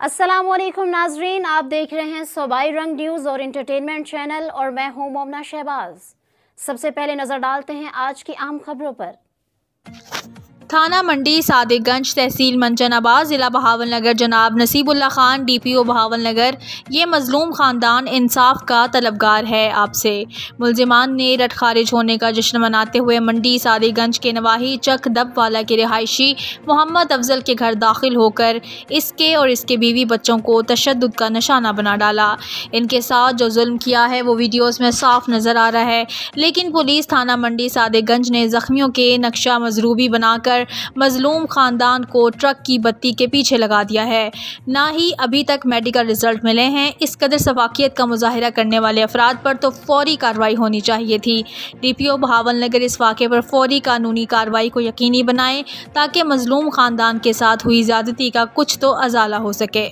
असलम नाजरीन, आप देख रहे हैं सोबाई रंग न्यूज़ और इंटरटेनमेंट चैनल और मैं हूँ मोमना शहबाज। सबसे पहले नज़र डालते हैं आज की आम खबरों पर। थाना मंडी सादिकगंज तहसील मंचनाबाद ज़िला बहावल नगर जनाब Nasibullah Khan D P O Bahawal Nagar ये मज़लूम ख़ानदान इंसाफ का तलबगार है आपसे। मुलजमान ने रट खारिज होने का जश्न मनाते हुए मंडी सादिकगंज के नवाही चक दब वाला के रिहायशी मोहम्मद अफजल के घर दाखिल होकर इसके और इसके बीवी बच्चों को तशद का निशाना बना डाला। इनके साथ जो जुल्म किया है, वो वीडियोज़ में साफ़ नज़र आ रहा है। लेकिन पुलिस थाना मंडी सादिकगंज ने ज़ख्मियों के नक्शा मजरूबी बनाकर कर मजलूम ख़ानदान को ट्रक की बत्ती के पीछे लगा दिया है। ना ही अभी तक मेडिकल रिज़ल्ट मिले हैं। इस कदर सफाकियत का मुजाहरा करने वाले अफराद पर तो फौरी कार्रवाई होनी चाहिए थी। D P O Bahawal Nagar इस वाक़े पर फौरी कानूनी कार्रवाई को यकीनी बनाएँ ताकि मजलूम ख़ानदान के साथ हुई ज़्यादती का कुछ तो अजाला हो सके।